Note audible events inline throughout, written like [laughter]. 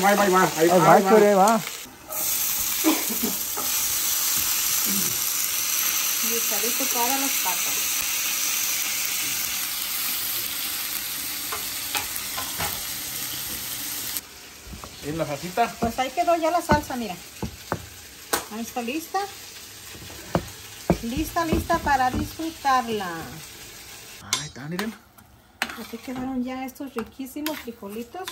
va, va, va. Ahí, Ahí va, ahí va. Chori, ahí va. Licuadito todas las papas. ¿Y la salsita? Pues ahí quedó ya la salsa, mira. Ahí está lista. Lista, lista para disfrutarla. Ahí está, miren. Aquí quedaron ya estos riquísimos frijolitos.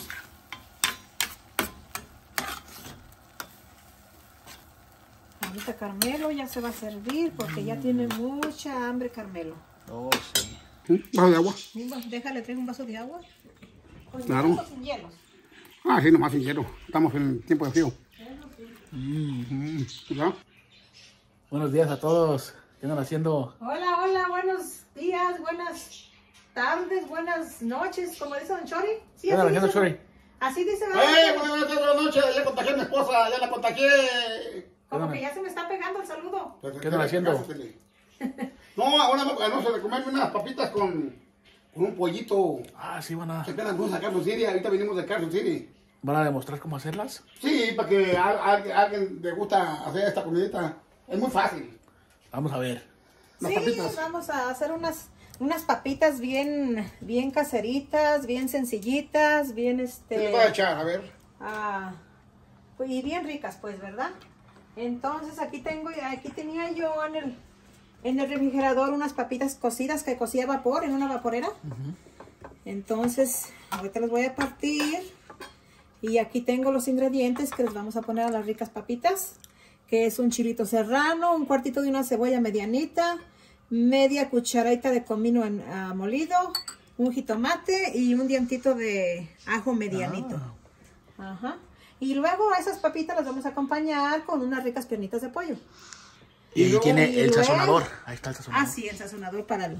Ahorita Carmelo ya se va a servir porque ya tiene mucha hambre Carmelo. Oh, sí. ¿Un vaso de agua? Déjale, traigo un vaso de agua. Con Claro. hielos o sin hielos. Ah, sí, nomás sin hielo. Estamos en tiempo de frío. Mm, ¿Ya? Buenos días a todos. ¿Qué andan haciendo? Hola, hola, buenos días, buenas tardes, buenas noches, como dice Don Chori. Sí, ¿Qué andan así haciendo, dice. Chori? Así dice. ¡Eh! Buenas noches. Ya contagié a mi esposa, ya la contagié. Como que ya se me está pegando el saludo. Pues, ¿Qué andan haciendo? No, ahora no sé, de comerme unas papitas con, con un pollito. Ah, sí, van a, Se apenas fuimos a Carson City, ahorita venimos de Carson City. van a demostrar cómo hacerlas. Sí, para que a, a- a alguien le gusta hacer esta comidita. Es muy fácil. Vamos a ver. Las sí, papitas. vamos a hacer unas, unas papitas bien, bien caseritas, bien sencillitas, bien ¿Qué este... le voy a echar? A ver. ah, y bien ricas, pues, ¿verdad? Entonces aquí tengo, aquí tenía yo en el, en el refrigerador unas papitas cocidas que cocía a vapor en una vaporera. Entonces, ahorita las voy a partir. Y aquí tengo los ingredientes que les vamos a poner a las ricas papitas. Que es un chilito serrano, un cuartito de una cebolla medianita, media cucharadita de comino en- ah, molido, un jitomate y un dientito de ajo medianito. Ajá. Y luego a esas papitas las vamos a acompañar con unas ricas piernitas de pollo. Y, Y luego- tiene y el luego- sazonador. Ahí está el sazonador. Ah, sí, el sazonador para el,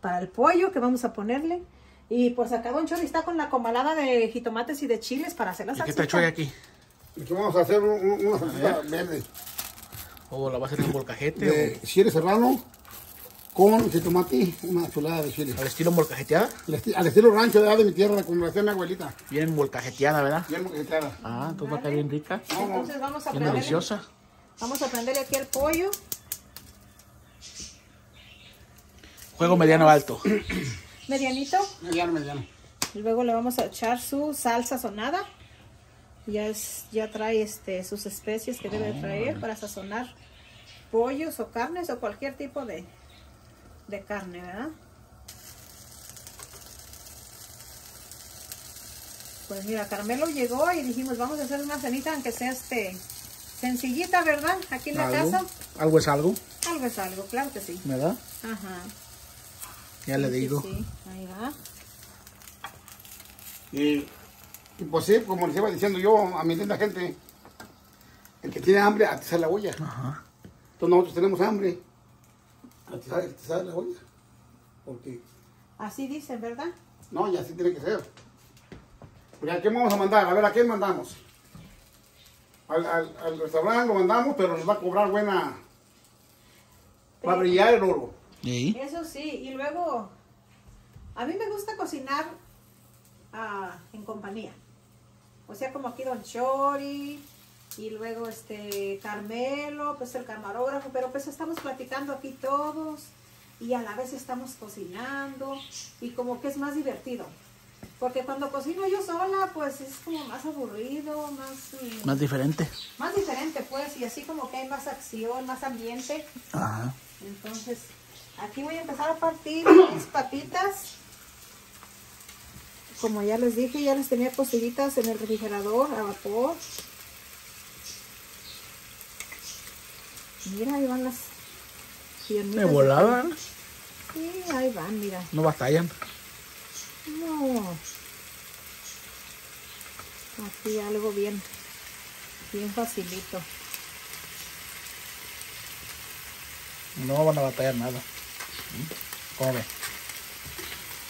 para el pollo que vamos a ponerle. Y pues acá Don Chori está con la comalada de jitomates y de chiles para hacer la ¿Y qué te echó aquí? Aquí vamos a hacer un- un- una salsita verde. ¿O la va a hacer en molcajete? De chile serrano con jitomate, una chulada de chile. ¿O al estilo molcajeteada? Al, esti- al estilo rancho de, de mi tierra, como lo hacía mi abuelita. Bien molcajeteada, ¿verdad? Bien moqueteada. Ah, entonces va a quedar bien rica. Entonces vamos a Bien prenderle, deliciosa. vamos a prenderle aquí el pollo. Juego mediano alto. [coughs] Medianito. Mediano, mediano. Y luego le vamos a echar su salsa sonada. Ya es, ya trae este sus especies que debe de traer para sazonar pollos o carnes o cualquier tipo de, de carne, ¿verdad? Pues mira, Carmelo llegó y dijimos, vamos a hacer una cenita aunque sea este sencillita, ¿verdad? Aquí en la ¿Algo? casa. Algo es algo, Algo es algo, claro que sí. ¿verdad? Ajá. Ya le Sí, sí, digo. sí, ahí va. Y, y pues sí, como les iba diciendo yo a mi linda gente, el que tiene hambre, atizar la olla. Ajá. Entonces nosotros tenemos hambre, atizar, atizar la olla. Porque, Así dicen, ¿verdad? no, y así tiene que ser. Porque ¿a quién vamos a mandar? A ver, ¿a quién mandamos? Al, al, al restaurante lo mandamos, pero nos va a cobrar buena... Va a brillar el oro. ¿Y? Eso sí, y luego, a mí me gusta cocinar ah, en compañía. O sea, como aquí Don Chori, y luego este Carmelo, pues el camarógrafo, pero pues estamos platicando aquí todos, y a la vez estamos cocinando, y como que es más divertido. Porque cuando cocino yo sola, pues es como más aburrido, más, mm, Más diferente. más diferente, pues, y así como que hay más acción, más ambiente. Ajá. Entonces, aquí voy a empezar a partir mis papitas. Como ya les dije, ya les tenía cociditas en el refrigerador a vapor. Mira, ahí van las piernitas. Me volaban. Sí, ahí van, mira. No batallan. No. Aquí algo bien, bien facilito. No van a batallar nada. ¿Cómo?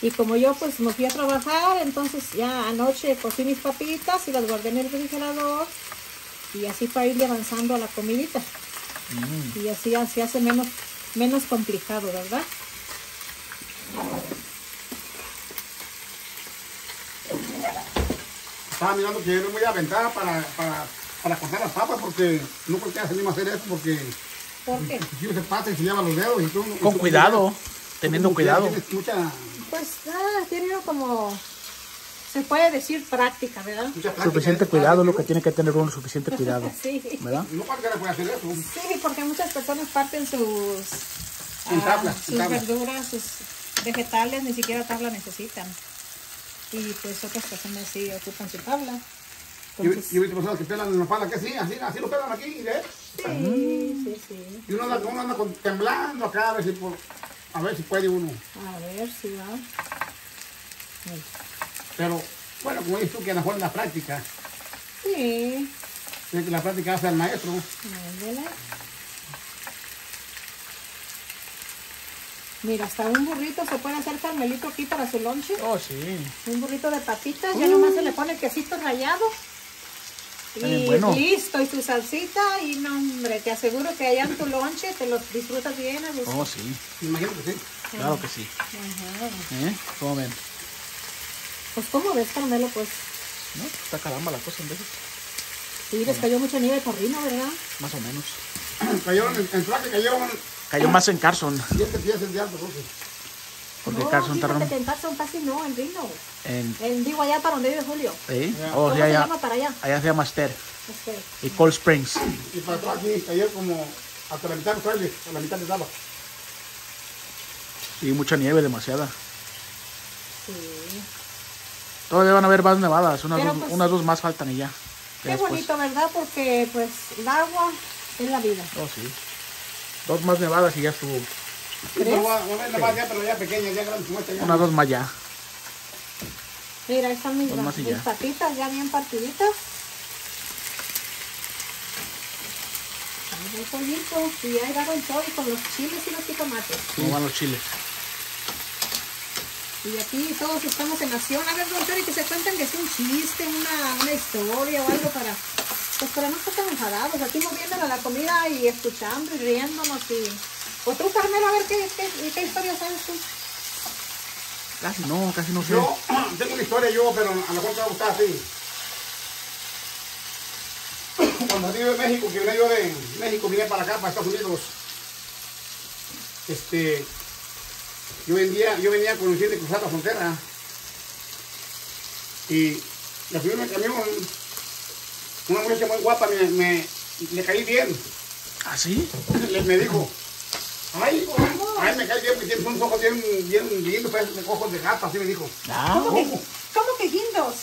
Y como yo pues me fui a trabajar, entonces ya anoche cocí mis papitas y las guardé en el refrigerador y así para irle avanzando a la comidita. Y así se hace menos, menos complicado, ¿verdad? estaba mirando que yo no voy a aventar para, para, para cortar las papas porque no creo que se anima a hacer eso porque ¿Por qué? si se pata y se lleva los dedos y tú, y Con tú- cuidado, tú teniendo cuidado. mucha, Pues nada, tiene como, se puede decir práctica, ¿verdad? práctica. Suficiente Es cuidado, lo que tiene que tener uno, suficiente cuidado. [laughs] Sí. ¿Verdad? No cualquiera puede hacer eso. Sí, porque muchas personas parten sus, Sin ah, tabla, sus tabla. verduras, sus vegetales, ni siquiera tabla necesitan. Y pues otras personas sí ocupan su tabla. Yo, Entonces, yo he visto personas que pelan en la pala, que así, así, así lo pelan aquí, ¿ves? sí, sí, sí. Y uno anda, uno anda con- temblando acá a ver si, por, a ver si puede uno. A ver si va. Pero, bueno, como dices tú, que a lo mejor en la práctica, Sí, de que la práctica hace al maestro. Mira, hasta un burrito se puede hacer carmelito aquí para su lonche. Oh, sí. Un burrito de papitas, ya nomás se le pone quesito rallado. Y bueno. listo, y tu salsita, y no, hombre, te aseguro que allá en tu lonche te lo disfrutas bien. a gusto. Oh, sí. Me imagino que sí. Claro que sí. Ajá. ¿Eh? ¿Cómo ven? Pues, ¿cómo ves, Carmelo? Pues, ¿No? Está caramba la cosa en veces. sí, les cayó mucha nieve por rino, ¿verdad? Más o menos. [clears throat] Cayeron, en, en traje cayeron Cayó más en Carson, 7 pies de alto, entonces. porque no, Carson está que en Carson casi no, en Rino. en... En, digo, allá para donde vive Julio. ¿Sí? Ya. Oh, ¿Cómo se allá, llama para allá? allá se llama Ster. Este, Y Cold Springs. [clears throat] Y para atrás aquí cayeron como hasta la mitad del trailer, a la mitad de daba. Sí, mucha nieve, demasiada. sí. Todavía van a haber más nevadas, unas, dos, pues, unas dos más faltan y ya. Qué después. bonito, ¿verdad? Porque, pues, el agua es la vida. Oh, sí. Dos más nevadas y ya estuvo. Y ya. Unas dos más ya. Mira, ahí están mis, y mis ya. papitas ya bien partiditas. El pollito. Y ya agarro el chori con los chiles y los jitomates. ¿Cómo van los chiles? Y aquí todos estamos en acción. A ver, don Chori, que se cuenten que es un chiste, una, una historia o algo para... Pues para no estar tan enfadados. Aquí moviéndonos a la comida y escuchando y riéndonos y... O tú, Carmelo, a ver qué, qué, qué historia sabes tú. Casi no, casi no sé. Yo [clears throat] tengo una historia yo, pero a lo mejor te va a gustar así. Cuando salí de México, que vine yo de México, vine para acá, para Estados Unidos. Este, yo venía, yo venía con fin de cruzar la frontera. Y la subí en el camión, una muchacha muy guapa, me, me, le caí bien. ¿Ah, sí? [laughs] Le, me dijo, ay, ay, me cae bien, porque tienes unos ojos bien, bien lindos, parecen ojos de gata, así me dijo. Ah, ¿Cómo que, ¿cómo? ¿Cómo que lindos?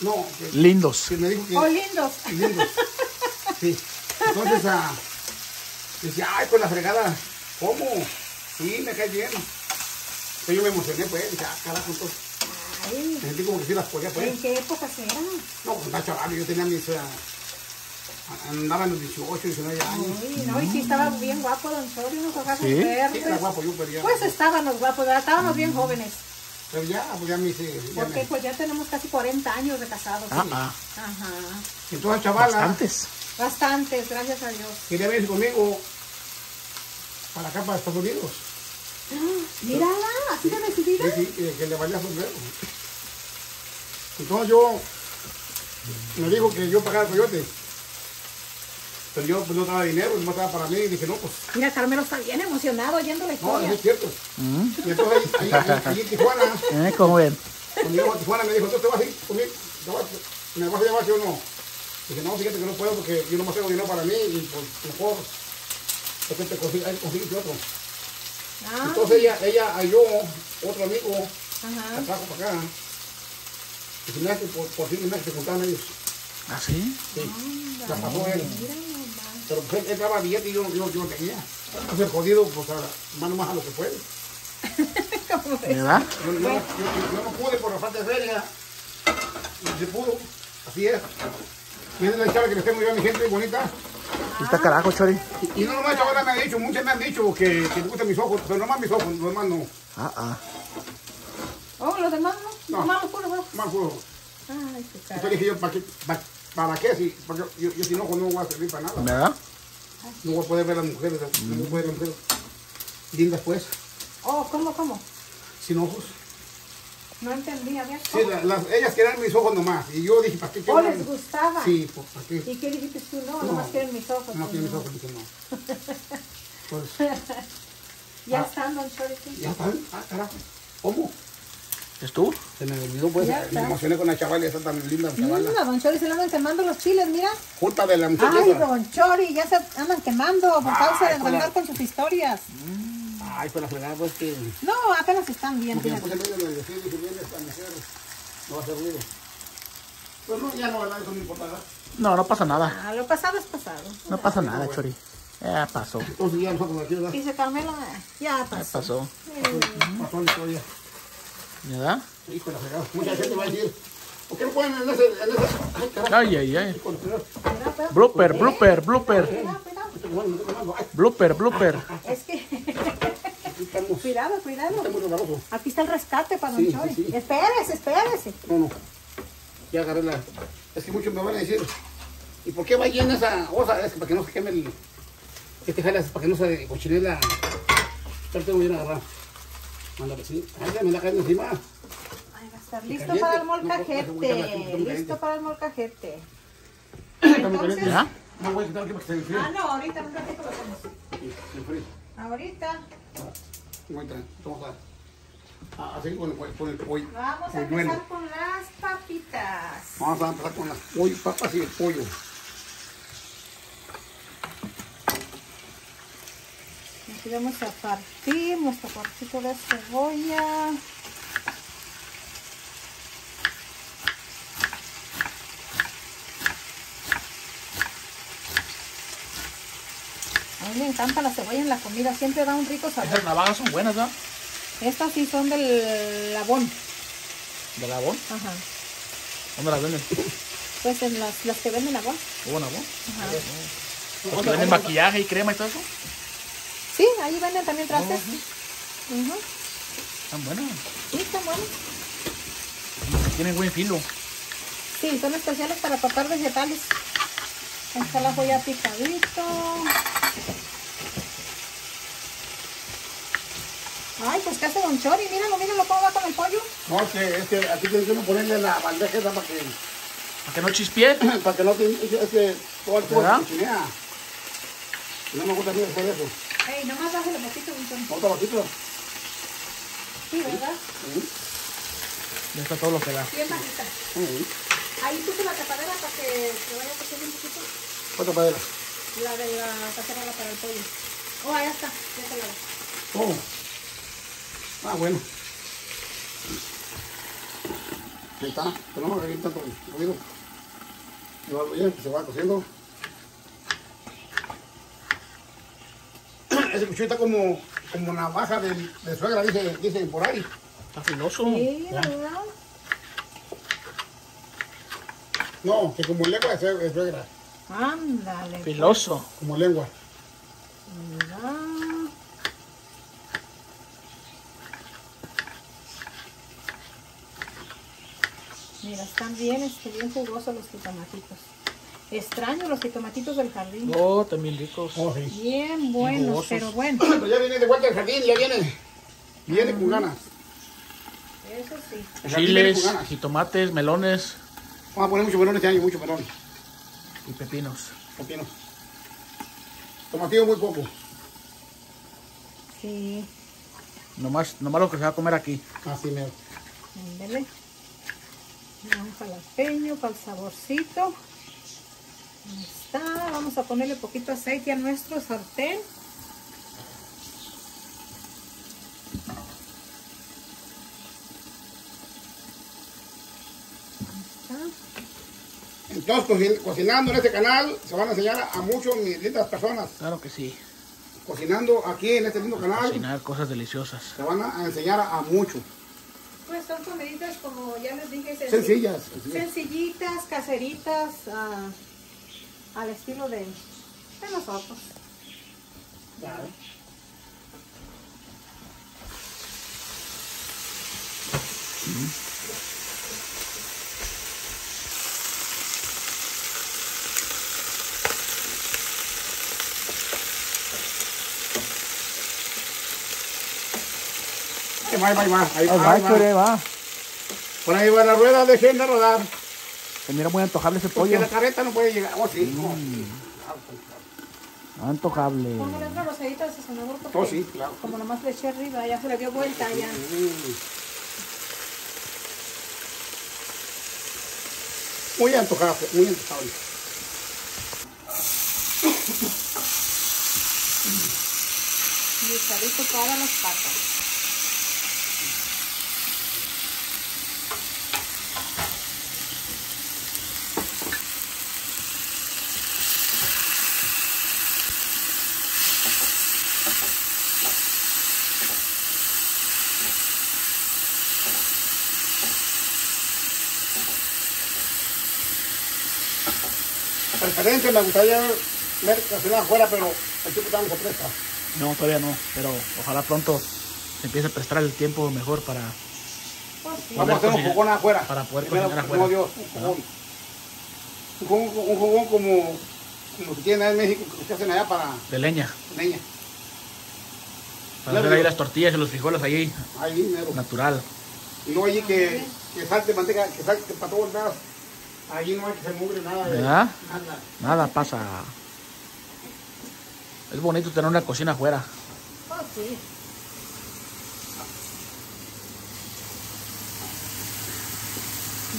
No, que, lindos. que me dijo que... O lindos. lindos. Sí. Entonces, ah, decía, ay, con la fregada, ¿cómo? Sí, me cae bien. Entonces yo me emocioné, pues, dije, ah, carajo, entonces, Ay, me sentí como que sí las podía, pues. ¿En qué época será? No, pues, está chaval, yo tenía mis... ah, andaba en los 18, 19 años. Ay, no, y sí estaba bien guapo Don Chori, unos ojos ¿Sí? Sí, era verdes. guapo yo, pero ya... Pues estábamos guapos, ¿verdad? estábamos bien jóvenes. Pero ya, pues ya me hice... Ya Porque me, pues ya tenemos casi 40 años de casados. Ah, sí. ah. Ajá. entonces, chavala, Bastantes. Bastantes, gracias a Dios. quería venir conmigo para acá, para Estados Unidos. Mira, así de decidida. Sí, sí, que, que le valía sombrero. Entonces yo me dijo que yo pagara el coyote. Pero yo pues no daba dinero, no estaba para mí. Y dije, no, pues, Mira, Carmelo está bien emocionado oyendo la no, historia. eso es cierto. Mm. Y entonces ahí, ahí, ahí, ahí en Tijuana, ¿Eh? ¿Cómo ven? cuando llego a Tijuana me dijo, ¿tú te vas a ir conmigo? ¿Te vas- ¿Me vas a llevar sí o no? Dije, no, fíjate que no puedo porque yo no tengo dinero para mí y pues mejor porque te consigo, otro. Ah, Entonces ella, ella halló otro amigo ajá. la trajo para acá. Y se me hace, por, por fin me hace que se juntaban ellos. ¿Ah, sí? Sí, la pasó él. Pero pues él, daba billete y yo, yo, yo no tenía. Entonces jodido, pues a, mano más a lo que puede. [laughs] ¿Verdad? Yo, yo, yo, yo- yo no pude por la falta de feria. Y se pudo. Así es. Y es la chava que les tengo yo a mi gente bonita. Sí está carajo, Chori. Y, y no nomás chavala me han dicho, muchos me han dicho que, que me gustan mis ojos, pero nomás mis ojos, los demás no. Ah, ah. Oh, los demás no. No. Nomás los puros ojos. Más puro. Ay, qué cara. Entonces dije yo, ¿para qué? ¿Para, para qué? Si, porque yo, yo sin ojos no voy a servir para nada. ¿Verdad? No voy a poder ver a las mujeres, no voy a poder ver a las mujeres lindas pues, Oh, ¿cómo, cómo? sin ojos. No entendí, a ver. Sí, la- las- ellas querían mis ojos nomás. Y yo dije, ¿para qué ¿O les gustaba? Sí, pues, ¿para qué? ¿Y qué dijiste tú? No, No. nomás quieren mis ojos. No pues, quiero mis ojos, dije no. [laughs] Pues, Ya Ah. están, don Chori. sí. ya están. Ah, carajo. ¿Cómo? ¿Es tú? Se me olvidó, pues. Me emocioné con la chavala esa tan linda chavala. Mira, don Chori, se le andan quemando los chiles, mira. Junta de la muchacha Ay, don Chori, ya se andan quemando por causa de andar con sus historias. Ay, pues la fregada, pues que. No, apenas están bien, fíjate. puse medio dije. No va a hacer ruido. Pues no, ya no, ¿verdad? Eso no importa, ¿verdad? No, no pasa nada. Ah, lo pasado es pasado. No pasa nada, Chori. Ya pasó. Entonces ya nosotros aquí, ¿verdad? Dice Carmela, ya Ya pasó. pasó. Pasó la historia. ¿Verdad? Hijo de la fregada. Mucha gente va a decir, ¿por qué no pueden en ese, en ese? Ay, carajo. Ay, ay. Blooper, blooper, blooper. Ay, Blooper, blooper. Es que, [laughs] estamos. cuidado, cuidado. Está muy resbaloso. Aquí está el rescate para Don sí, Chori. sí. Espérese, espérese. No, no. Ya agarré la. Es que muchos me van a decir, ¿y por qué va llena esa cosa? Es que para que no se queme el. Que te jalas, para que no se cochine la. Ya lo tengo bien agarrado. Mándale, sí. Ay, ya me la caen encima. Ay, va a estar listo caliente. para el molcajete. no, no, no, no, Listo para el molcajete. Entonces. ¿Ya? No, voy a quitar aquí para que se enfríe. ah, no, ahorita en un ratito lo enfríe. Ahorita Ahorita, Vamos a. seguir con el, con el pollo. vamos a empezar con las papitas. Vamos a empezar con las pollo, papas y el pollo. Aquí vamos a partir nuestro cuartito de cebolla. Mí me encanta la cebolla en la comida, siempre da un rico sabor. Esas navajas son buenas, ¿no? Estas sí son del labón. De labón. Ajá. ¿Dónde las venden? Pues en las, las que venden labón. ¿Hubo labón? Ajá. Porque venden maquillaje y crema y todo eso. Sí, ahí venden también trastes. Ujú. Están buenas. Sí, están buenos. Tienen buen filo. Sí, son especiales para cortar vegetales. Ahí está el ajo ya picadito. Ay, pues qué hace Don Chori, míralo, míralo cómo va con el pollo. No, es que, es que aquí tiene que ponerle la bandeja esa para que, Para que no chispie. [clears throat] para que no te, es que- es que todo el pollo No me gusta a mí hacer eso. Ey, nomás bájale poquito, Don Chori. Otro poquito. Sí, ¿verdad? Ya está todo lo que da. Bien bajita. Ahí puse la tapadera para que se vaya cociendo un poquito. Otra padera. La de la cacerola para el pollo. Oh, ahí está, ya se la Oh. Ah, bueno. Ahí está. Pero no haga tanto ruido. Se va bien, se va cociendo. [coughs] Ese cuchillo está como, como navaja de, de suegra, dice, dicen por ahí. Está filoso. Sí. No, que como lengua de sue- de suegra. Ándale. Filoso. Como lengua. Mira. Mira, están bien, este, bien jugosos los jitomatitos. Extraño los jitomatitos del jardín. Oh, también ricos. Oh, sí. Bien buenos, jugosos. pero bueno, Pero [clears throat] ya viene de vuelta el jardín, ya viene. Viene con ganas. eso sí. Chiles, ganas. jitomates, melones Vamos a poner mucho melón este año, mucho melón. y pepinos. Pepino. Tomatillo muy poco. Sí, Nomás, nomás lo que se va a comer aquí. Así mero. ándale. Un jalapeño para el saborcito. Ahí está. Vamos a ponerle poquito aceite a nuestro sartén. Ahí está. Entonces, cocin- cocinando en este canal, se van a enseñar a, a muchos, mis lindas personas. Claro que sí. Cocinando aquí en este lindo canal, Cocinar cosas deliciosas. se van a enseñar a, a muchos. Pues son comiditas como ya les dije, senc- Sencillas. sencillas. sencillitas, caseritas, ah, al estilo de, de nosotros. Claro. Va, ahí va, ahí va, ahí va, ahí va. va. Por ahí va la rueda, dejen de rodar. Se mira muy antojable ese Porque pollo. la carreta no puede llegar. Oh, sí. no. Antojable. Póngale otra rosadita de sazonador porque Oh, sí, claro. como nomás le eché arriba, ya se le dio vuelta ya. Muy antojable, muy antojable. Guisadito todas las patas. Preferencia me gustaría ver cocinar afuera, pero aquí estamos con presa. No, todavía no. Pero ojalá pronto se empiece a prestar el tiempo mejor para. Pues sí. Vamos a hacer un fogón afuera. para poder Primero, cocinar afuera. Dios, un fogón. Un fogón como los que tienen en México, que se hacen allá para De leña. leña. Para hacer ahí las tortillas y los frijoles ahí. Ahí, mero. Natural. Y luego allí que, que salte manteca, que salte para todos lados. Allí no hay que se mugre nada. de- ¿Verdad? Nada. Nada pasa. Es bonito tener una cocina afuera. Pues sí.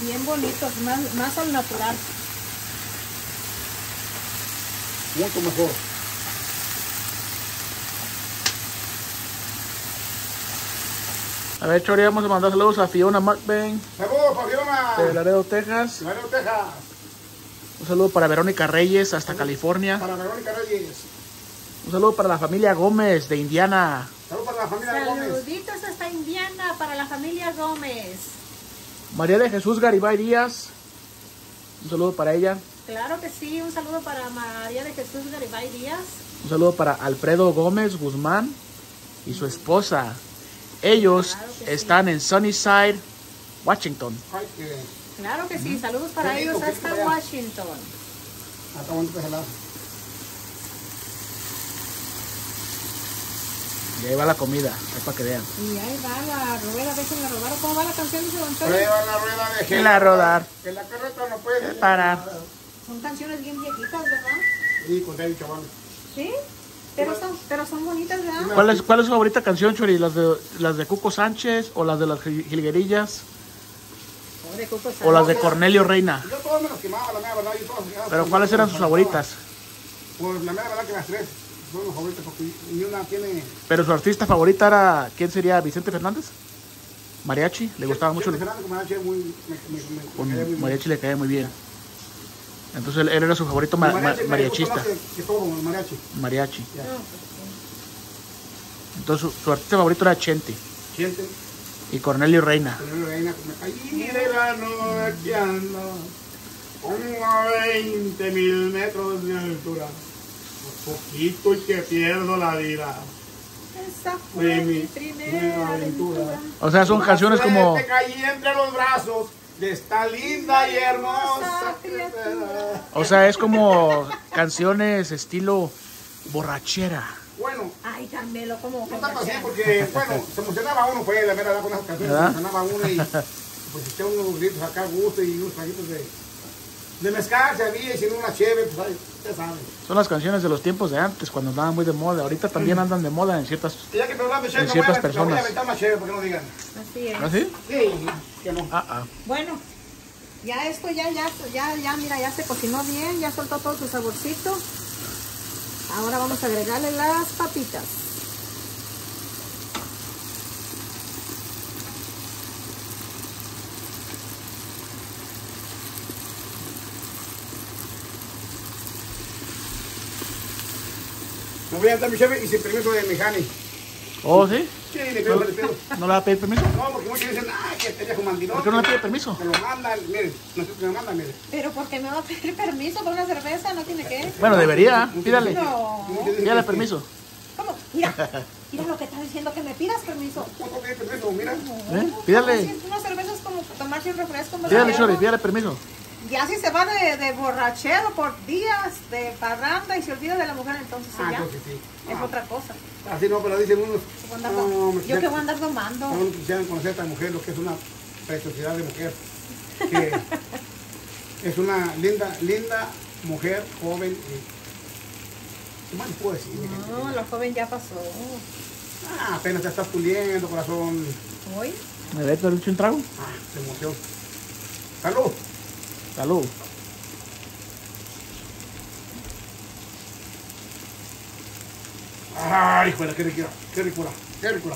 Bien bonitos, más, más al natural. Mucho mejor. A ver, Chori, vamos a mandar saludos a Fiona McBain Saludos, Fabiana. de Laredo, Texas. Laredo, Texas. Un saludo para Verónica Reyes hasta California. Para Verónica Reyes. Un saludo para la familia Gómez de Indiana. Saludos para la familia Gómez. Saluditos hasta Indiana para la familia Gómez. María de Jesús Garibay Díaz. Un saludo para ella. Claro que sí, un saludo para María de Jesús Garibay Díaz. Un saludo para Alfredo Gómez Guzmán y su esposa. Ellos Claro que sí. están en Sunnyside, Washington. Claro que sí, saludos para Qué ellos hasta. Washington. lado. Y ahí va la comida, ahí para que vean. Y ahí va la rueda, déjenla rodar. ¿Cómo va la canción? Dice Don Chori? Prueba la rueda de Déjenla rodar. Que la carreta no puede Parar. Son canciones bien viejitas, ¿verdad? Sí, con David chaval. Sí, pero son, pero son bonitas, ¿verdad? ¿Cuál es, ¿Cuál es su favorita canción, Chori? ¿Las de, ¿Las de Cuco Sánchez o las de las Jilguerillas O de Cuco o las de Sánchez. Cornelio Reina? Yo todas me las quemaba, la mera verdad. Yo todas, Pero ¿cuáles eran sus favoritas? Pues la mera verdad que las tres son las favoritas porque ni una tiene... Pero su artista favorita era, ¿quién sería? ¿Vicente Fernández? Mariachi, le gustaba mucho. Siempre Fernando con Mariachi muy... Me, me, me, Con bien. Mariachi le caía muy bien. Entonces él, él era su favorito ma- mariachi mariachista. que, que todo, el mariachi. Mariachi. No, pues. Entonces su, su artista favorito era Chente Siente, y Cornelio Reina. la reina me caí de la noche ando como a 20 mil metros de altura. Por poquito y que pierdo la vida. Esa Fue fue mi mi primera aventura. aventura. O sea, son canciones como... Te caí entre los brazos de esta linda y hermosa criatura. O sea, es como canciones estilo borrachera. Bueno, Ay, Carmelo, como no tanto así porque, bueno, se emocionaba uno, fue la mera edad con esas canciones, se emocionaba uno y pues echaba unos gritos acá a gusto y unos traguitos de, de mezcal se había y sin una cheve, pues ay, ya saben. Son las canciones de los tiempos de antes, cuando andaban muy de moda. Ahorita también andan de moda en ciertas... Y ya que de cheve, En me voy, a, ciertas me voy a personas. aventar una cheve, porque no digan. Así es. ¿Ah, sí? Sí, que no. Ah, ah. Bueno, ya esto ya, ya, ya, ya, mira, ya se cocinó bien, ya soltó todo su saborcito. Ahora vamos a agregarle las papitas. Voy a aventar mi cheve y sin permiso de mi Jani. ¿Oh, sí? Sí, le pido, le pido. ¿No le va a pedir permiso? No, porque muchos dicen, ay, que este viejo mandilón. ¿Por qué no le pide permiso? Me lo mandan, miren, nosotros me lo mandan, miren. Pero porque me va a pedir permiso para una cerveza, no tiene que. Bueno, debería. Pídale. No. Pídale permiso. ¿Cómo? Mira, [laughs] mira lo que está diciendo, que me pidas permiso. ¿Cómo pide permiso? Mira. ¿Eh? Pídale. Así, Una cerveza es como tomarse un refresco. Pídale, Chori, pídale permiso. Ya si se va de, de borrachero por días, de parranda y se olvida de la mujer, entonces Ah, ya entonces sí. es Ah, otra cosa. Así no, pero dicen unos. No, me yo que voy a andar domando. No quisieran conocer a esta mujer, lo que es una preciosidad de mujer. Que [laughs] es una linda, linda mujer, joven. y- ¿Qué más les puedo decir? No, la joven ya pasó. Ah, apenas te estás puliendo, corazón. Hoy. ¿Me ves, echo un trago? Ah, qué emoción. Salud. Salud. Ay, hijuela, qué ricura, qué ricura, qué ricura.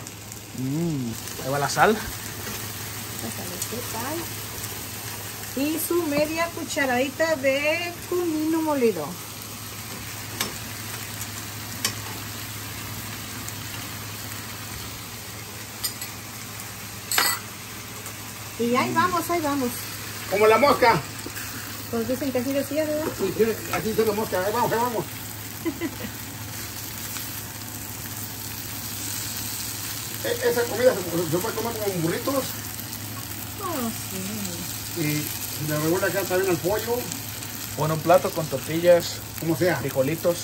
Mm, ahí va la sal. Vamos a ver qué tal. Y su media cucharadita de comino molido. Y ahí vamos, ahí vamos. Como la mosca. Pues dicen que así decía, ¿verdad? Sí, Aquí la mosca. Ahí vamos, ahí vamos. [laughs] E- Esa comida se, puede comer con burritos Oh, sí. y le revuelve acá también al pollo, Pon un plato con tortillas, como sea. frijolitos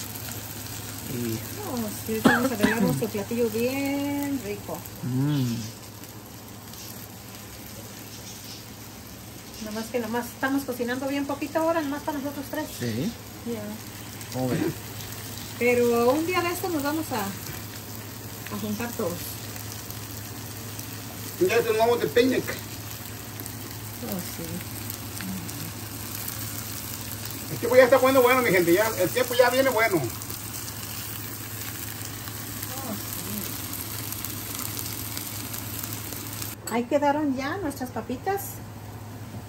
y... Oh, sí, vamos a arreglar nuestro platillo bien rico. mm, Nada más que nada más estamos cocinando bien poquito ahora, nada más para nosotros tres. sí. Ya. ¿Cómo ves? Pero un día de esto nos vamos a, a juntar todos. Ya te vamos de picnic. Oh, sí. El tiempo ya está bueno, bueno, mi gente. Ya, el tiempo ya viene bueno. Ahí quedaron ya nuestras papitas.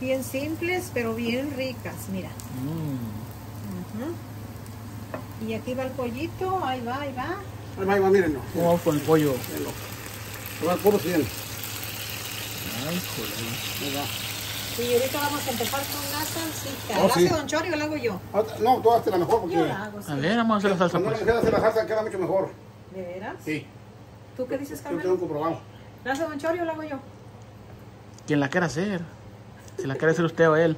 Bien simples, pero bien ricas, mira. Mm, Ujú. Y aquí va el pollito, ahí va, ahí va. Ahí va, ahí va, mírenlo. ¿Cómo con el pollo? Mírenlo. Va puro 100. Ay, joder. Ahí va. Y ahorita vamos a empezar con la salsita. Oh, ¿La sí. hace Don Chori o la hago yo? Otra- No, tú hazte la mejor porque Yo la hago, sí. A ver, vamos a hacer la salsa cuando pues. mujer hace la salsa queda mucho mejor. ¿De veras? Sí, ¿Tú qué dices, yo tengo Carmen? comprobado. ¿La hace Don Chori o la hago yo? Quien la quiera hacer. Si la quiere hacer usted o él.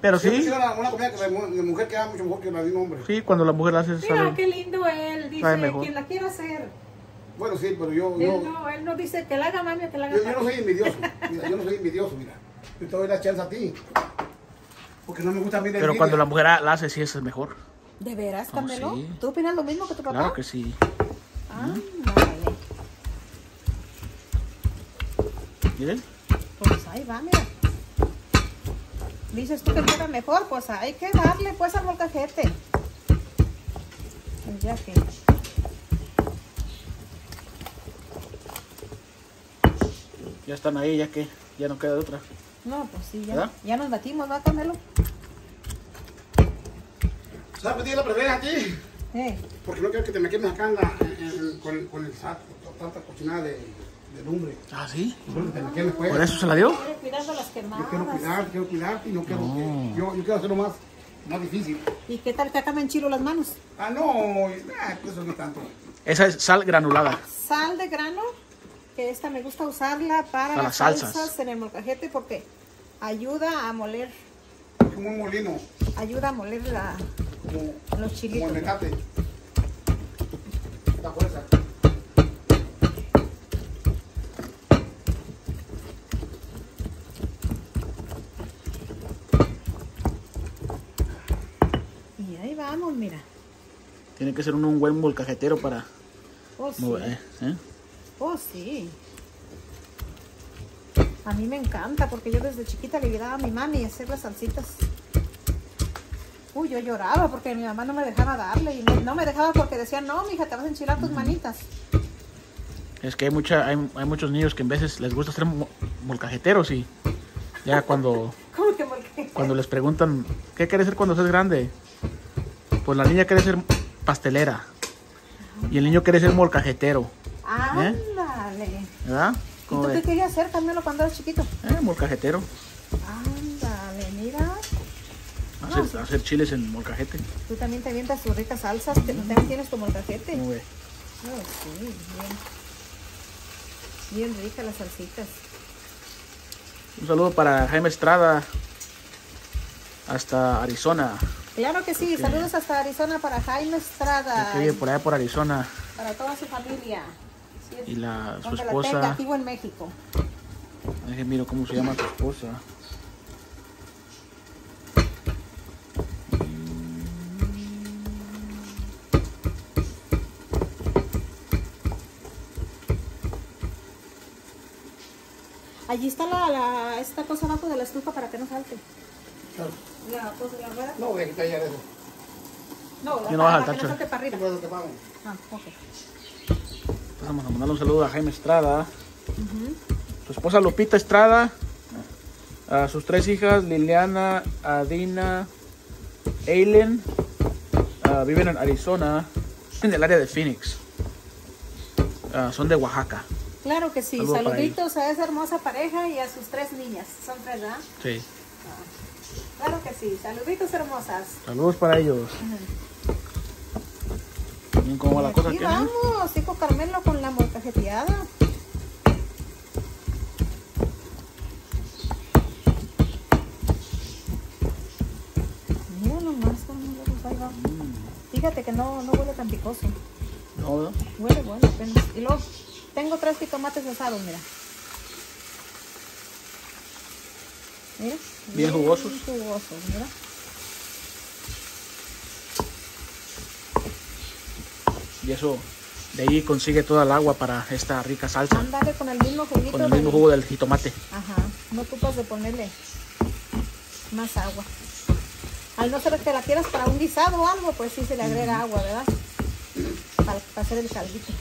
Pero Sí, sí, una, una comida que de, mu- de mujer queda mucho mejor que la de un hombre. sí, cuando la mujer la hace, Mira, sale. qué lindo él. Dice, mejor. quien la quiera hacer. Bueno, sí, pero yo, Él yo, no, él no dice que la haga mami o que la haga yo, yo no soy envidioso. [laughs] Mira, yo no soy envidioso, mira. Yo te doy la chance a ti. Porque no me gusta a mí Pero envidia. cuando la mujer la hace, sí es mejor. ¿De veras, Oh, Carmelo? sí. ¿Tú opinas lo mismo que tu papá? Claro que sí. Ándale. Miren. Pues ahí va, mira. Dices tú que queda mejor, pues hay que darle pues al molcajete. Pues ya que. Ya están ahí, ya que ya no queda de otra. No, pues sí, ya, ¿Verdad? ya nos batimos, ¿va, Carmelo? ¿Sabes por qué la prefiero a ti? Eh, Porque no quiero que te me quemes acá en la, en- en- con, con el saco, con tanta cochinada de, de lumbre. Ah, sí. Te pues. ¿Por eso se la dio? quiere cuidando las Yo quiero cuidar, quiero cuidarte y no quiero No. que, yo, yo quiero hacerlo más, más difícil. ¿Y qué tal que acá me enchilo las manos? Ah, no, nah, eso no tanto. Esa es sal granulada. Sal de grano, que esta me gusta usarla para, Para las salsas. salsas en el molcajete porque ayuda a moler, Como un molino, ayuda a moler la, como, los como chilitos. el metate. La fuerza. Y ahí vamos, mira. Tiene que ser uno un buen molcajetero para Oh, sí. mover, ¿eh? ¿eh? Oh, sí. A mí me encanta porque yo desde chiquita le ayudaba a mi mami a hacer las salsitas. Uy, yo lloraba porque mi mamá no me dejaba darle y no, me dejaba porque decía, no, mija, te vas a enchilar tus manitas. Es que hay mucha, hay, hay muchos niños que en veces les gusta ser mo- molcajeteros y ya cuando, [laughs] ¿Cómo que porque? cuando les preguntan ¿qué quieres ser cuando seas grande? Pues la niña quiere ser pastelera y el niño quiere ser molcajetero, Ándale. ¿verdad? ¿Y ¿Cómo tú qué querías hacer, Carmelo, cuando eras chiquito? Eh, molcajetero. Ándale, mira. Hacer, hacer chiles en molcajete. Tú también te avientas tus ricas salsas, que también tienes tu molcajete. ¿Cómo ve? Oh, sí, bien. Bien ricas las salsitas. Un saludo para Jaime Estrada hasta Arizona, Claro que sí, saludos hasta Arizona para Jaime Estrada, que vive por allá por Arizona para toda su familia. Sí, y la, su donde la tenga esposa. activo en México. Deje miro cómo se llama tu esposa. Allí está la, la- esta cosa abajo de la estufa para que no salte. La cosa de la rueda. No, voy a quitar ya eso. No, la Yo no vas que no tacho. salte para arriba. Después te pago. Ah, ok. Vamos a mandarle un saludo a Jaime Estrada. Su esposa Lupita Estrada. A sus tres hijas, Liliana, Adina, Eileen. ah, viven en Arizona, en el área de Phoenix. Ah, son de Oaxaca. Claro que sí. Saludo para Saluditos a esa hermosa pareja y a sus tres niñas. Son tres, ¿verdad? Sí. Claro que sí. Saluditos hermosas. Saludos para ellos. Miren ¿Cómo va la cosa Aquí? ¿no? vamos, hijo Carmelo con la molcajeteada. Mira nomás, ahí va. Fíjate que no, no huele tan picoso. No, ¿verdad? Huele bueno apenas. Y luego tengo tres jitomates asados, mira. Mira. Bien jugosos. jugosos, mira. Y eso, de ahí consigue toda el agua para esta rica salsa. Ándale con el mismo juguito. Con el mismo jugo del jitomate. Ajá, no ocupas de ponerle más agua. Al no ser que la quieras para un guisado o algo, pues sí se le agrega agua, ¿verdad? Para, para hacer el caldito.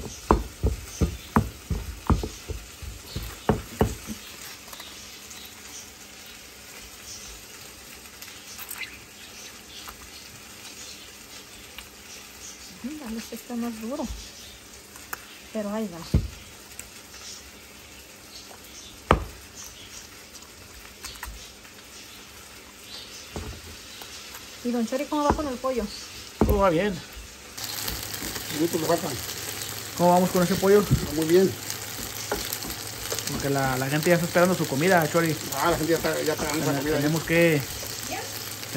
Este está más duro. Pero ahí va. ¿Y don Chori cómo va con el pollo? Todo va bien. Minutos le faltan. ¿Cómo vamos con ese pollo? Está muy bien. Porque la, la gente ya está esperando su comida, Chori. Ah, la gente ya está, ya está dando esa comida. ya. Tenemos que...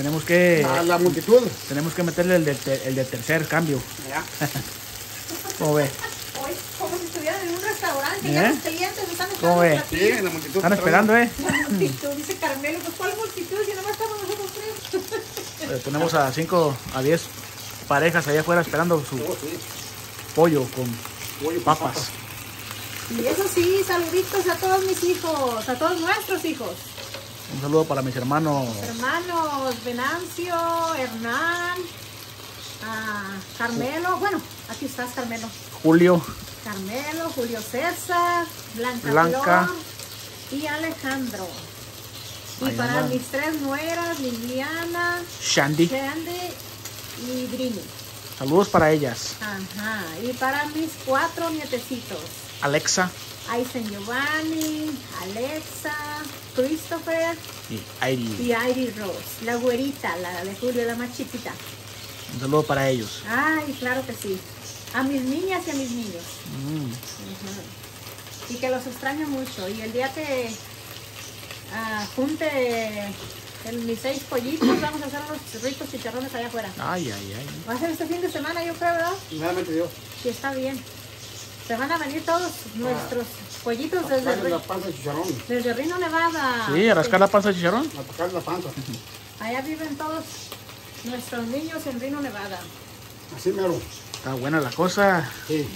Tenemos que... A la multitud. Tenemos que meterle el de, te- el de tercer cambio. Ya. [laughs] ¿Cómo ve? Hoy, como si estuvieran en un restaurante, ¿Eh? ya los clientes están ¿Cómo esperando ve? el Sí, platillo. en la multitud. Están esperando, ¿eh? La multitud, dice Carmelo, pues ¿cuál multitud? Si nomás estamos nosotros tres. [laughs] Tenemos a 5 a 10 parejas allá afuera esperando su Oh, sí. pollo con Pollo con papas. Y eso sí, saluditos a todos mis hijos, a todos nuestros hijos. Un saludo para mis hermanos. Hermanos Venancio, Hernán, Carmelo, bueno, aquí estás Carmelo. Julio, Carmelo, Julio César, Blanca, Blanca. Flor y Alejandro. Y para mis tres nueras, Liliana, Shandy. Shandy y Brini. Saludos para ellas. Ajá. Y para mis cuatro nietecitos, Alexa Aysen Giovanni, Alexa, Christopher y Airi. y Iris Rose. La güerita, la de Julio, la más chiquita. Un saludo para ellos. Ay, claro que sí. A mis niñas y a mis niños. Mm. Y que los extraño mucho. Y el día que ah, junte el- mis seis pollitos, vamos a hacer unos ricos chicharrones allá afuera. Ay, ay, ay. Va a ser este fin de semana, yo creo, ¿verdad? Nuevamente Dios. Sí, está bien. Se van a venir todos nuestros pollitos desde, la panza de chicharrón. desde Rino, Nevada. Sí, a rascar la panza de chicharrón. A tocarle la panza. Allá viven todos nuestros niños en Rino, Nevada. Así mero. Está buena la cosa. Sí.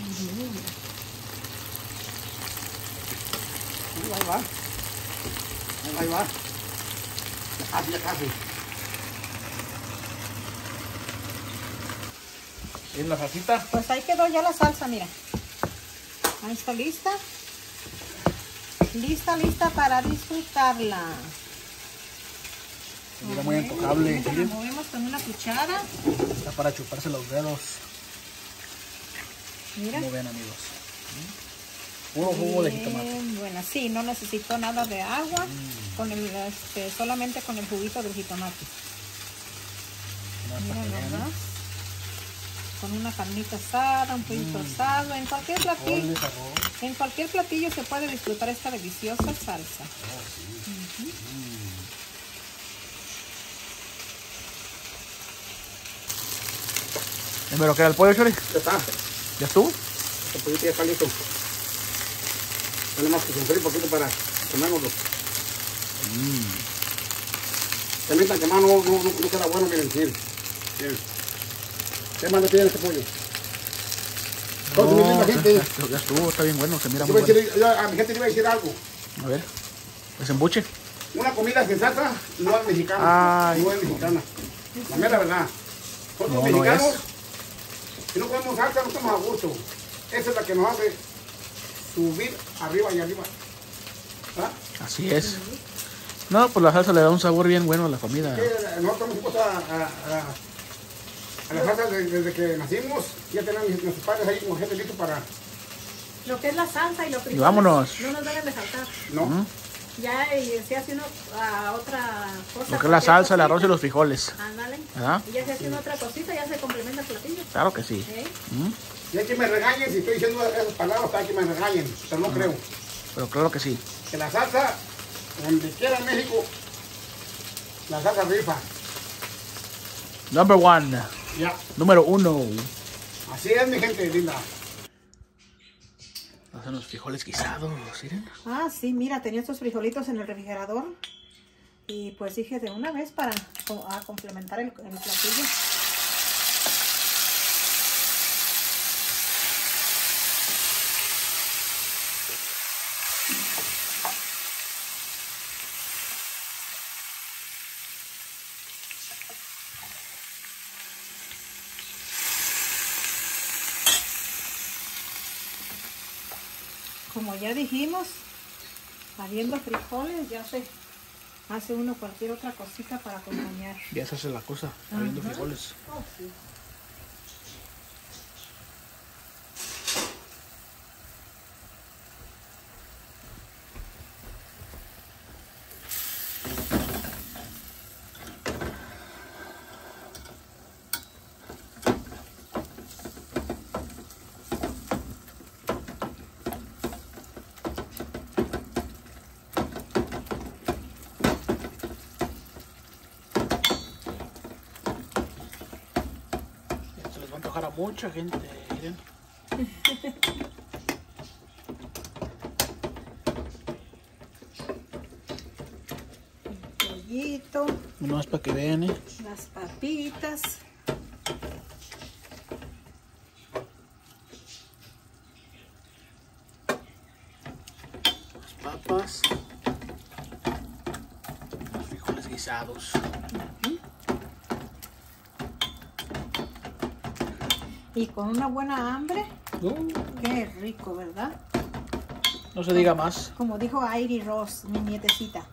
Ahí va. Ahí va. Ya casi, casi. ¿En la salsita? Pues ahí quedó ya la salsa, mira. Ahí está lista. Lista, lista para disfrutarla. Mira, muy antojable. La movemos con una cuchara. Está para chuparse los dedos. Mira. Como ven, amigos. Puro jugo de jitomate. Bueno, sí, no necesito nada de agua. Mm. Con el, este, solamente con el juguito del jitomate. Mira nomás. Con una carnita asada, un pollito Mm. asado, en cualquier platillo. En cualquier platillo se puede disfrutar esta deliciosa salsa. ¿Es mero que era el pollo, Chori? Ya está. ¿Ya estuvo? Este pollito ya está listo. Tenemos que sufrir un poquito para comérnoslo. También tan quemado no, no, no, no queda bueno, miren, miren. miren. ¿Qué más le piden este pollo? Mi linda ya, gente, ya- ya estuvo, está bien bueno, se mira yo muy bueno. decir- yo a mi gente le iba a decir algo. A ver, desembuche. Una comida sin salsa no es mexicana. Ay. No es mexicana. La mera verdad. Nosotros No, no mexicanos, es. si no comemos salsa, no estamos a gusto. Esa es la que nos hace subir arriba y arriba. ¿Ah? Así es. No, pues la salsa le da un sabor bien bueno a la comida. Que nosotros a, a, a, a la salsa de- desde que nacimos. Ya tenemos nuestros padres ahí como gente listo para. Lo que es la salsa y los frijoles. vámonos. No nos deben de faltar. ¿No? Ujú. Ya y se hace uno a otra cosa. Lo que es la salsa, el arroz y los frijoles. Ándale. ¿Verdad? Y ya se hace una otra cosita, ya se complementa el platillo. Claro que sí. ¿Eh? Ujú. Y hay que me regañen si estoy diciendo esas palabras, hay que me regañen. Pero no creo. Pero claro que sí. Que la salsa, donde quiera en México, la salsa rifa. Number one. Ya. Número uno. Así es, mi gente linda. Hacen los frijoles guisados. Ah, sí, mira, tenía estos frijolitos en el refrigerador. Y pues dije de una vez para a complementar el, el platillo. Como ya dijimos, habiendo frijoles, ya se hace uno cualquier otra cosita para acompañar. Ya esa es la cosa, habiendo frijoles. Se va a mucha gente, miren. Pollito, para que vean, ¿eh? las papitas. Las papas. Los frijoles guisados. Y con una buena hambre, Uh, qué rico, ¿verdad? no se diga más. Como dijo Airi Ross, mi nietecita.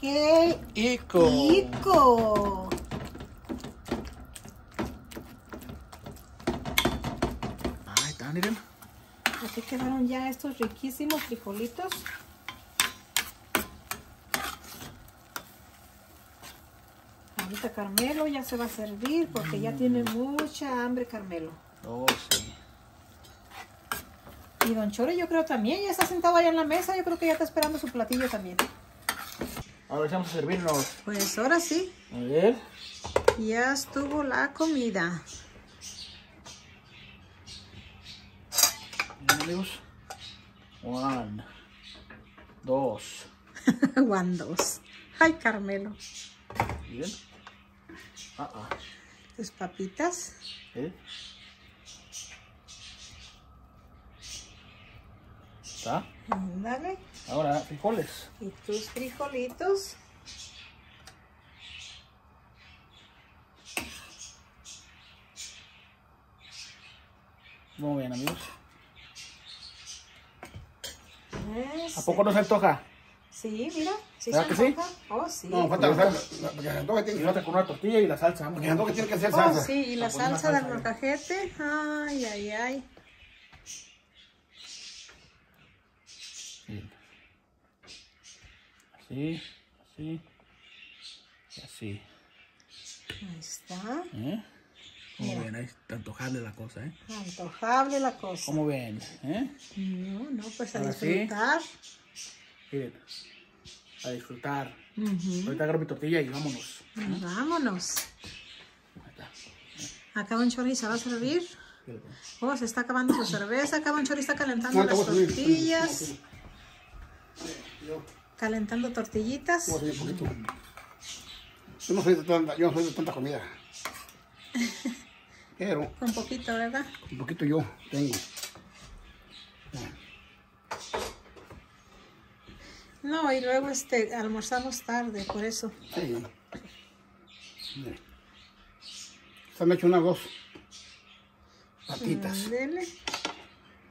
¡Qué Ico. rico! Ahí está, miren. Así quedaron ya estos riquísimos frijolitos. Ahorita Carmelo ya se va a servir porque ya tiene mucha hambre Carmelo. Oh, sí. Y Don Chore yo creo también, ya está sentado allá en la mesa, yo creo que ya está esperando su platillo también. Ahora vamos a servirnos. Pues ahora sí, A ver. ya estuvo la comida. Amigos. One. Dos. [laughs] One, dos. Ay, Carmelo. Miren. Ah, ah. Tus papitas. ¿Eh? ¿Está? Dale. Ahora, frijoles. Y tus frijolitos. Muy bien, amigos. Ese. ¿A poco no se antoja? Sí, mira. ¿Sí ¿Verdad se que sí? Oh, sí. No, falta la salsa. Antojo tiene, Fíjate con una tortilla y la salsa. porque antojo tiene que ser Oh, salsa. sí, y la la salsa del salsa, molcajete. Ay, ay, ay. Así, así. Y así. Ahí está. ¿Eh? ¿Cómo Mira. ven? Ahí está antojable la cosa, ¿eh? Antojable la cosa. ¿Cómo ven? ¿Eh? No, no, pues a Ahora sí. disfrutar. Miren. A disfrutar. Ahorita agarro mi tortilla y vámonos. Vámonos. Ahí está. Acá Don Chori se va a servir. Oh, se está acabando su cerveza. Acá Don Chori está calentando las tortillas. Yo, calentando tortillitas. voy a hacer un poquito. Yo no soy de tanta, yo no soy de tanta comida. [laughs] Pero Con poquito, ¿verdad? un poquito yo tengo. No, y luego este almorzamos tarde, por eso. Sí. Se me hecho unas dos patitas. Dele.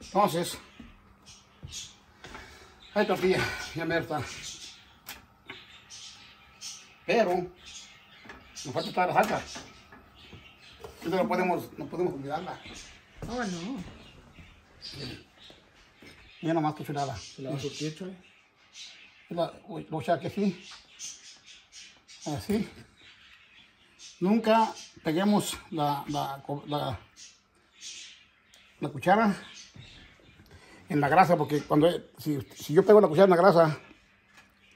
Entonces, hay tortilla, ya me está. Pero, nos falta toda la salsa. Esto no podemos, no podemos olvidarla. Oh, no. Mira nomás tu chulada. ¿Se la va a surtir, Chole? La, voy a echar aquí así. Así. Nunca peguemos la, la, la, la cuchara en la grasa, porque cuando si, si yo pego la cuchara en la grasa,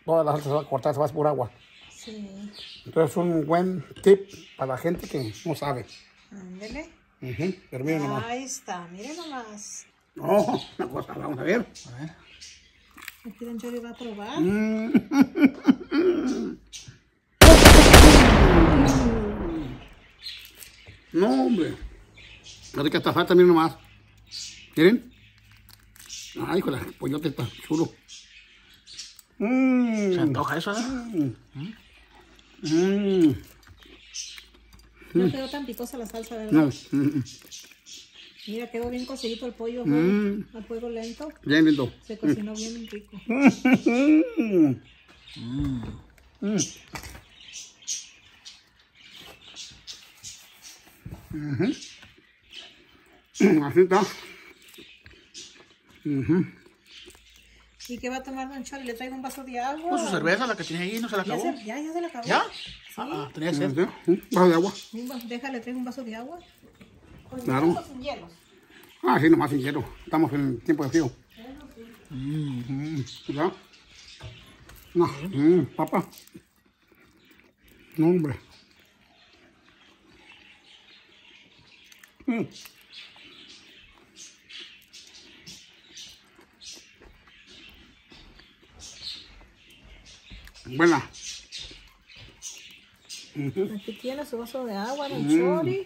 toda la salsa se va a cortar, se va por agua. Sí. Entonces es un buen tip para la gente que no sabe. Ándele. Ujú, Pero miren nomás. Ahí está, miren nomás. No, una cosa, vamos a ver. A ver. Aquí Don Chori va a probar. No, hombre. La rica esta falta, miren nomás. Miren. Ay, híjole, el pollote está chulo. ¿Se Mmm. antoja eso, eh? Mmm. No quedó tan picosa la salsa, ¿verdad? No. mm, Mira, quedó bien cocidito el pollo Mm. a fuego lento. Bien lindo. Se cocinó bien rico. [laughs] Mm. Mm. Así está. ¿Y qué va a tomar Don Chori? ¿Le traigo un vaso de agua? Pues su cerveza, la que tiene ahí, no se la ¿Ya acabó. se, ya, ya se le acabó. ¿Ya? Sí. Ah, ah, tenía sed. Un vaso de agua. Déjale, traigo un vaso de agua. ¿Con Claro. hielos o sin hielos? Ah, sí, nomás sincero. Estamos en tiempo de frío. Mm, ¿Ya? No, mm, papá. No, hombre. Mm. Buena. Aquí tiene su vaso de agua, Don Mm. Chori.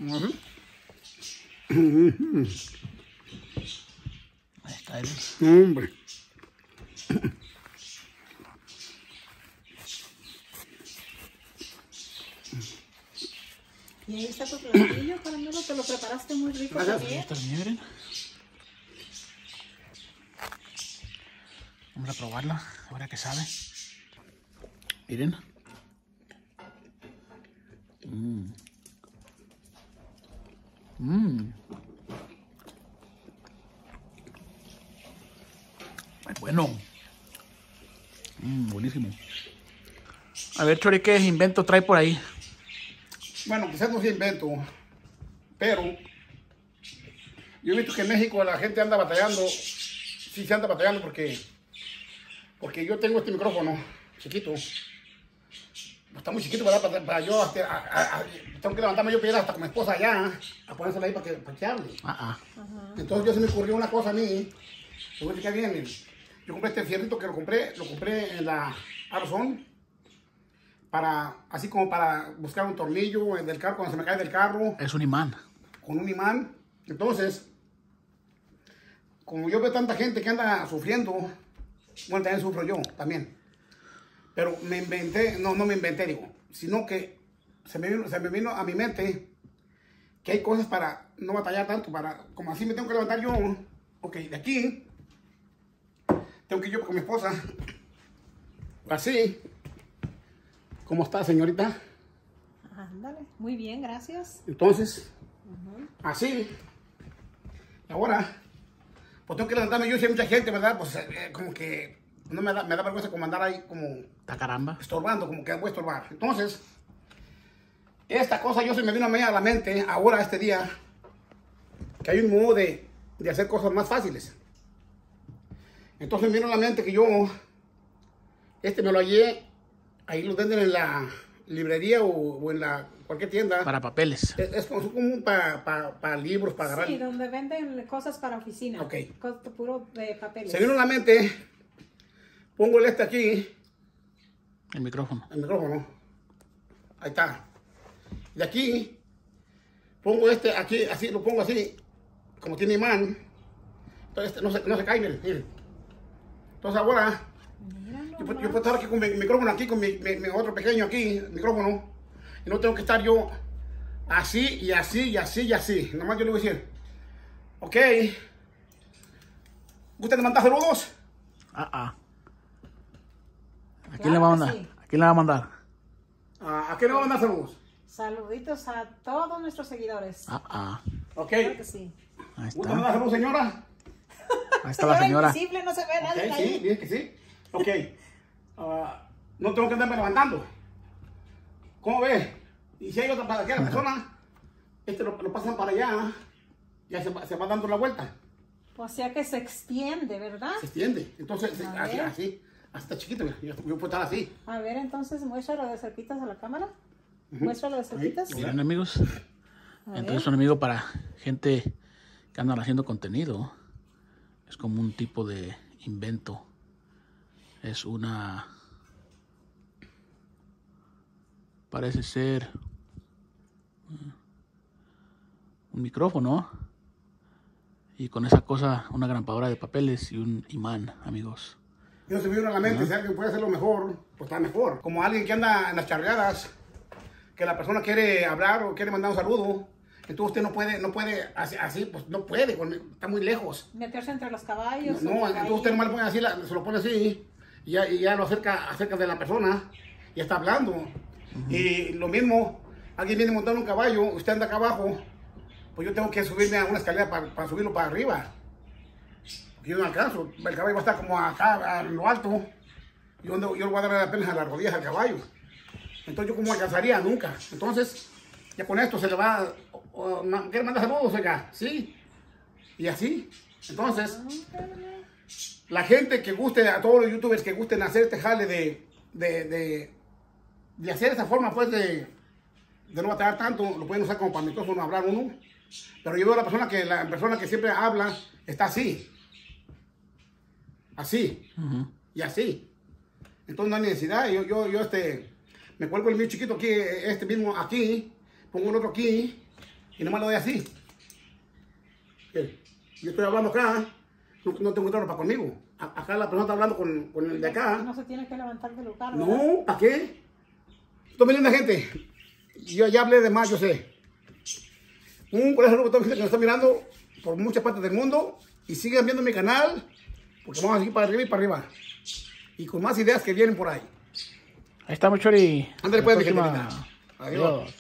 Ahí está él. Hombre. Y ahí está tu platillo, caramelo. Te lo preparaste muy rico también. el miren. Vamos a probarla, ahora que sabe. Miren. Mmm. Mmm. Bueno. Mmm, buenísimo. A ver, Chori, ¿qué invento trae por ahí? Bueno, quizás no se invento, pero yo he visto que en México la gente anda batallando, sí se anda batallando porque, porque yo tengo este micrófono chiquito, está muy chiquito ¿verdad? para, para yo, hasta- a- a- tengo que levantarme yo ir hasta con mi esposa allá, a ponérsela ahí para que, para que hable. Ah, ah. Entonces yo se me ocurrió una cosa a mí, a explicar bien, yo compré este fierrito que lo compré, lo compré en la Amazon, para, así como para buscar un tornillo del carro, cuando se me cae del carro, Es un imán. con un imán. Entonces, como yo veo tanta gente que anda sufriendo, bueno, también sufro yo, también. Pero me inventé, no, no me inventé, digo, sino que se me vino, se me vino a mi mente que hay cosas para no batallar tanto, para, como así me tengo que levantar yo, ok, de aquí, tengo que ir yo con mi esposa, así, ¿cómo está señorita? Ándale. Muy bien, gracias. Entonces, así, ahora, pues tengo que levantarme yo si hay mucha gente, ¿verdad? Pues eh, como que no me da, me da vergüenza como andar ahí como Está caramba. estorbando, como que voy a estorbar. Entonces, esta cosa yo se me vino a mí a la mente ahora, este día, que hay un modo de, de hacer cosas más fáciles. Entonces me vino a la mente que yo, este me lo hallé, ahí lo venden en la librería o, o en la cualquier tienda. Para papeles. Es, es como, como para libros, para agarrar. Sí, donde venden cosas para oficina. Ok. Puro de papel. Se vino a la mente pongo el este aquí, El micrófono. el micrófono. Ahí está. De aquí, pongo este aquí, así, lo pongo así, como tiene imán. Entonces este no se, no se cae, miren. Entonces ahora, yo, puedo- nomás. yo puedo estar aquí con mi micrófono, aquí con mi, mi- mi otro pequeño aquí, micrófono. Y no tengo que estar yo así y así y así y así. Nomás yo le voy a decir, ok. ¿Gustan de mandar saludos? Ah, ah. ¿A quién Claro le va a mandar? sí. ¿A quién le va a mandar? ¿A, ¿A qué le voy a mandar saludos? Saluditos a todos nuestros seguidores. Ah, ah. Ok. Claro que sí. Ahí ¿Gustan de está. señora? Ahí está la Señora señora. invisible, no se ve nadie Ok, sí, ahí. bien que sí. Ok. Ah, no tengo que andarme levantando. ¿Cómo ves? Y si hay otra para aquella persona, este lo, lo pasan para allá, ya se va, se va dando la vuelta, O sea que se extiende, ¿verdad? se extiende. Entonces, así, así, está chiquito, mira. yo, yo puedo estar así. A ver, entonces muéstralo de cerquitas a la cámara. Muéstralo de cerquitas. Miren amigos, entonces un amigo para gente que andan haciendo contenido. Es como un tipo de invento. Es una... Parece ser mm, un micrófono. Y con esa cosa una grampadora de papeles y un imán, amigos. Yo se me vino a la mente, si alguien puede hacerlo mejor, pues está mejor. Como alguien que anda en las charreadas, que la persona quiere hablar o quiere mandar un saludo, entonces usted no puede, no puede, así, así, pues no puede, con- está muy lejos. Meterse entre los caballos. No, entonces usted nomás pone así, la- se lo pone así, y ya, y ya lo acerca, acerca de la persona, y está hablando. Y lo mismo, alguien viene montando un caballo, usted anda acá abajo, pues yo tengo que subirme a una escalera para, para subirlo para arriba. No alcanzo, el caballo va a estar como acá, a lo alto, y yo, ando- yo le voy a dar apenas a las rodillas al caballo. Entonces yo como alcanzaría nunca. Entonces, ya con esto se le va, ¿quiere mandar saludos acá? Sí. Y así. Entonces, la gente que guste, a todos los youtubers que gusten hacer este jale de, de, de, de hacer esa forma, pues, de, de no batallar tanto, lo pueden usar como para micrófono, hablar uno. Pero yo veo a la persona que, la persona que siempre habla, está así. Así. Y así. Entonces no hay necesidad. Yo, yo, yo este, me cuelgo el mío chiquito aquí, este mismo aquí, pongo el otro aquí, y nomás lo doy así. Mire, Yo estoy hablando acá, no, no tengo otra para conmigo. A- acá la persona está hablando con, con el de acá. No se tiene que levantar del lugar. ¿verdad? No, ¿para qué? Entonces, linda gente, yo ya hablé de más, yo sé. Un cordial saludo a toda la gente que nos está mirando por muchas partes del mundo y sigan viendo mi canal porque vamos a seguir para arriba y para arriba. Y con más ideas que vienen por ahí. Ahí está, Chori. Ándale, pues, mi. Adiós. Adiós.